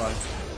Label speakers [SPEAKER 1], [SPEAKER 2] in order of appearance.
[SPEAKER 1] Bye.